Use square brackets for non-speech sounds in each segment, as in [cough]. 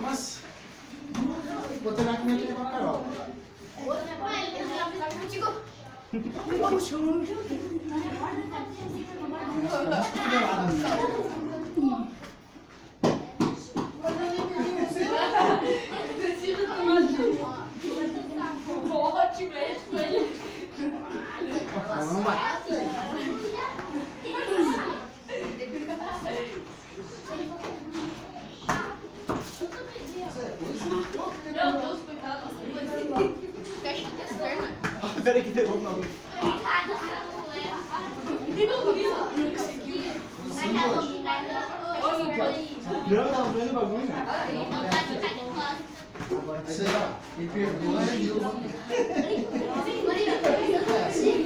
Mas. Vou treinar com minha com a Carol. Vamos lá. Meu Peraí que derruba o bagulho. Não, tá vendo o bagulho? Sei lá. Me perdoa [laughs] [laughs] e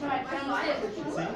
See?